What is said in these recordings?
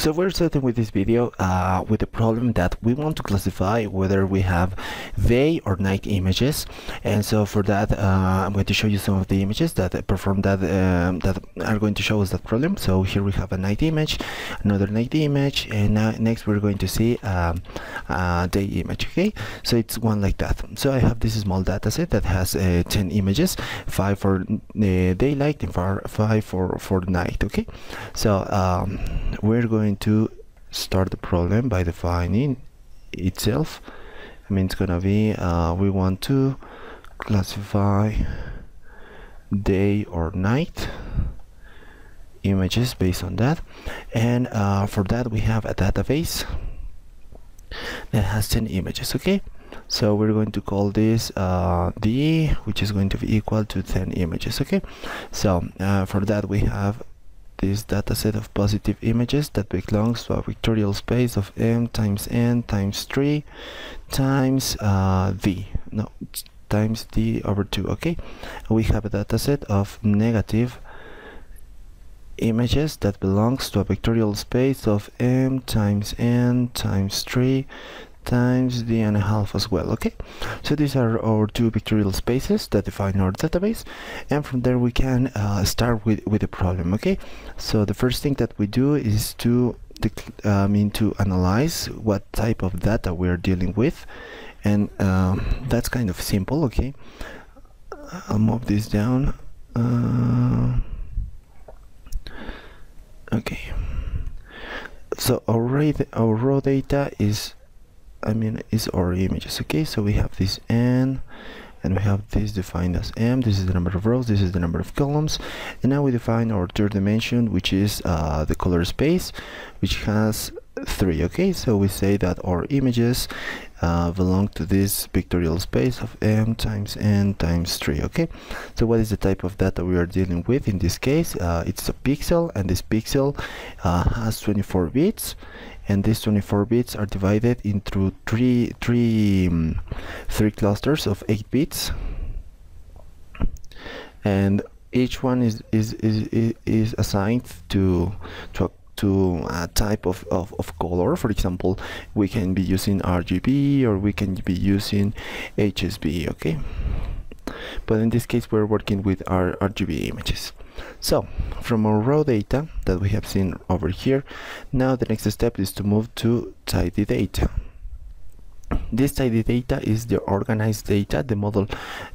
So we're starting with this video uh, with the problem that we want to classify whether we have day or night images. And so for that uh, I'm going to show you some of the images that perform that um, that are going to show us that problem. So here we have a night image another night image and next we're going to see um, day image okay? So it's one like that. So I have this small data set that has uh, 10 images 5 for uh, daylight and 5 for, for night okay? So um, we're going going to start the problem by defining itself. I mean it's gonna be uh, we want to classify day or night images based on that. And uh, for that we have a database that has 10 images okay? So we're going to call this uh, d which is going to be equal to 10 images okay? So uh, for that we have this dataset of positive images that belongs to a vectorial space of m times n times 3 times uh, v. No times d over 2 okay? We have a dataset of negative images that belongs to a vectorial space of m times n times 3 times d and a half as well okay? So these are our two vectorial spaces that define our database and from there we can uh, start with with the problem okay? So the first thing that we do is to I mean to analyze what type of data we are dealing with and um, that's kind of simple okay? I'll move this down uh, okay. So our, our raw data is I mean is our images okay? So we have this n and we have this defined as m. This is the number of rows. This is the number of columns. And now we define our third dimension which is uh, the color space which has three. Okay so we say that our images uh, belong to this vectorial space of m times n times 3 okay? So what is the type of data we are dealing with in this case? Uh, it's a pixel and this pixel uh, has 24 bits and these 24 bits are divided into three three um, three clusters of 8 bits. And each one is is is, is assigned to to a to a type of, of, of color. For example we can be using RGB or we can be using HSB okay? But in this case we're working with our RGB images. So from our raw data that we have seen over here now the next step is to move to tidy data this tidy data is the organized data the model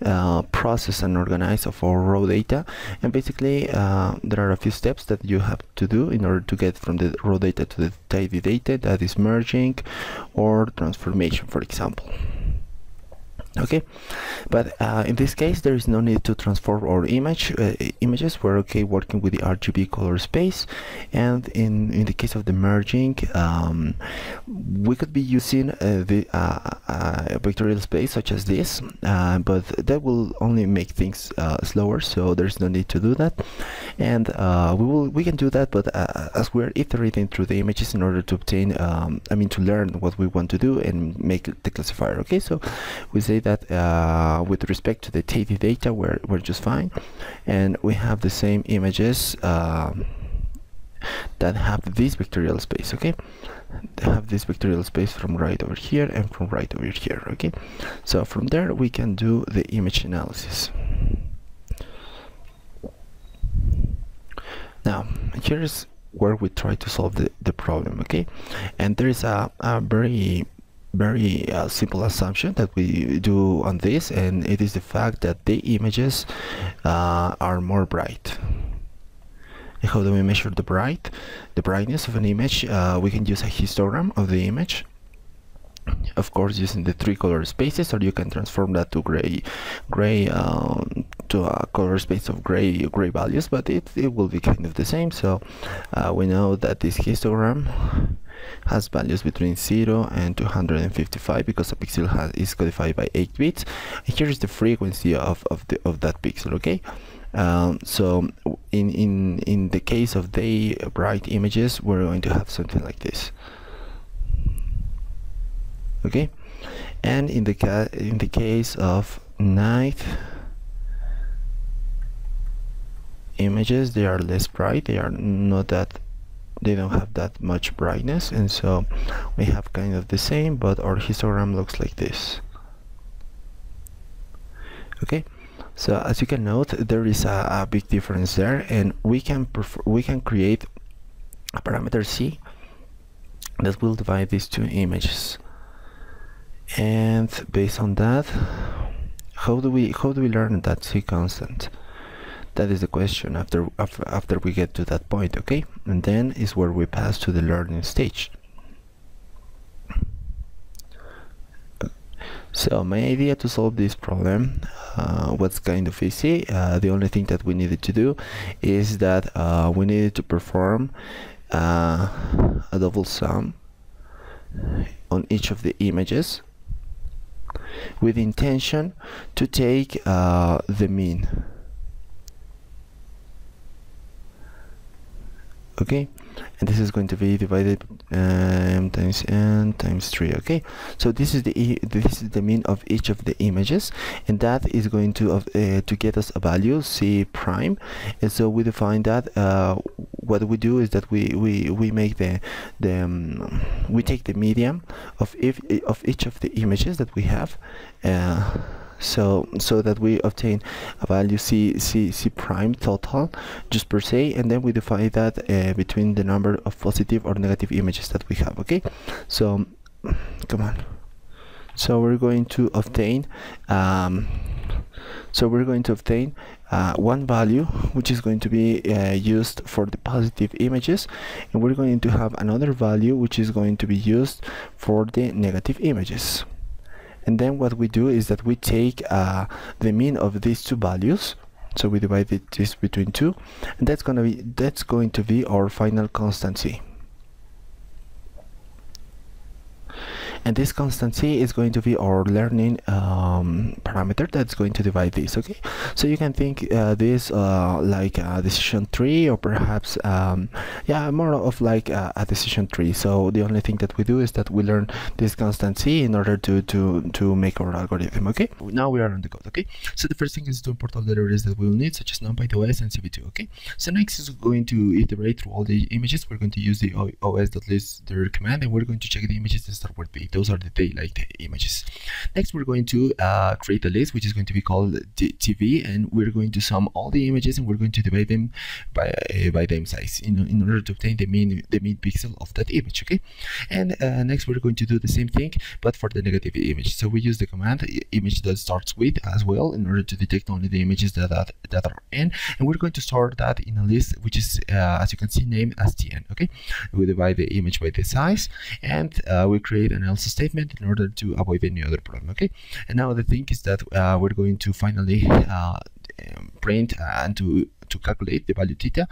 uh, process and organize of our raw data. And basically uh, there are a few steps that you have to do in order to get from the raw data to the tidy data that is merging or transformation for example okay? But uh, in this case there is no need to transform our image uh, images. We're okay working with the RGB color space. And in in the case of the merging um, we could be using uh, the uh, uh, vectorial space such as this uh, but that will only make things slower so there's no need to do that. And we will we can do that but as we're iterating through the images in order to obtain um, I mean to learn what we want to do and make the classifier okay? So we say that uh, with respect to the tidy data we're, we're just fine. And we have the same images um, that have this vectorial space okay? They have this vectorial space from right over here and from right over here okay? So from there we can do the image analysis. Now here's where we try to solve the, the problem okay? And there is a, a very very uh, simple assumption that we do on this and it is the fact that the images uh, are more bright. How do we measure the bright the brightness of an image. Uh, we can use a histogram of the image of course using the three color spaces or you can transform that to gray gray um, to a color space of gray gray values but it, it will be kind of the same. So uh, we know that this histogram has values between 0 and 255 because a pixel has, is codified by 8 bits. Here is the frequency of, of, the, of that pixel okay? Um, so in, in, in the case of day bright images we're going to have something like this. Okay? And in the in the case of night images they are less bright. They are not that they don't have that much brightness and so we have kind of the same but our histogram looks like this. Okay so as you can note there is a, a big difference there and we can we can create a parameter c that will divide these two images. And based on that how do we how do we learn that c constant that is the question after after we get to that point okay? And then is where we pass to the learning stage. So my idea to solve this problem uh, was kind of easy uh, the only thing that we needed to do is that uh, we needed to perform uh, a double sum on each of the images with intention to take uh, the mean okay? And this is going to be divided um, times n times 3 okay? So this is the e this is the mean of each of the images and that is going to uh, to get us a value c prime. And so we define that uh, what we do is that we we we make the the um, we take the median of if of each of the images that we have uh, so so that we obtain a value c c c prime total just per se and then we divide that uh, between the number of positive or negative images that we have okay? So come on. So we're going to obtain um, so we're going to obtain uh, one value which is going to be uh, used for the positive images and we're going to have another value which is going to be used for the negative images and then what we do is that we take uh, the mean of these two values. So we divide this between two. And that's gonna be that's going to be our final constancy and this constant c is going to be our learning um, parameter that's going to divide this okay? So you can think uh, this uh, like a decision tree or perhaps um, yeah more of like a, a, decision tree. So the only thing that we do is that we learn this constant c in order to to to make our algorithm okay? Now we are on the code okay? So the first thing is to import all the libraries that we will need such as numpy os and cv2 okay? So next is going to iterate through all the images. We're going to use the os.list command and we're going to check the images that start with b those are the daylight images. Next we're going to uh, create a list which is going to be called tv and we're going to sum all the images and we're going to divide them by uh, by them size in, in order to obtain the mean the mean pixel of that image okay? And uh, next we're going to do the same thing but for the negative image. So we use the command image that starts with as well in order to detect only the images that are, that are in. And we're going to store that in a list which is uh, as you can see named as tn okay? We divide the image by the size and uh, we create an else statement in order to avoid any other problem okay? And now the thing is that uh, we're going to finally uh, print and to to calculate the value theta.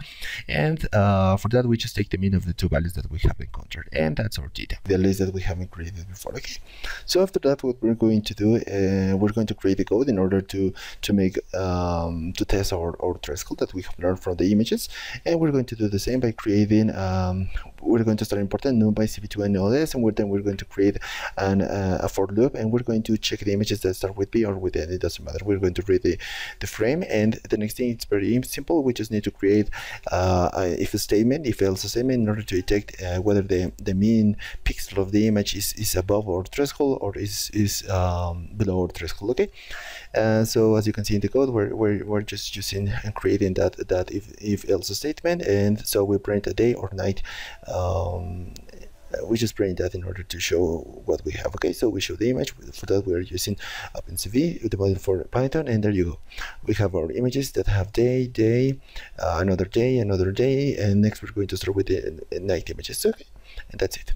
And uh, for that we just take the mean of the two values that we have encountered. And that's our theta. The list that we haven't created before okay? So after that what we're going to do uh, we're going to create the code in order to to make um, to test our, our threshold that we have learned from the images. And we're going to do the same by creating um, we're going to start importing numpy cv2 and os and we're, then we're going to create an, uh, a for loop and we're going to check the images that start with b or with n it doesn't matter. We're going to read the, the frame and the next thing it's very simple. We just need to create uh, a if statement if else statement in order to detect uh, whether the the mean pixel of the image is, is above our threshold or is is um, below our threshold okay uh, so as you can see in the code we're, we're, we're just using and creating that that if, if else statement. And so we print a day or night um, we just print that in order to show what we have. Okay so we show the image for that we are using OpenCV divided for Python and there you go. We have our images that have day day uh, another day another day and next we're going to start with the night images. Okay and that's it